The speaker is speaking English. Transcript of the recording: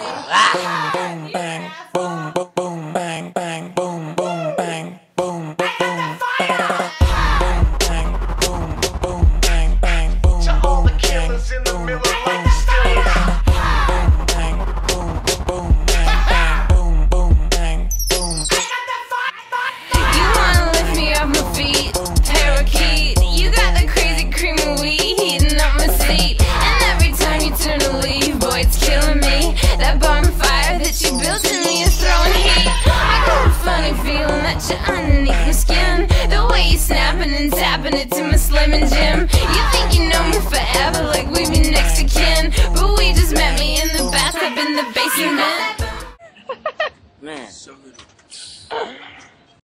Ah! touch it underneath your skin The way you're snapping and tapping it to my slimming gym. You think you know me forever like we've been next to kin But we just met me in the bathtub in the basement Man. So good.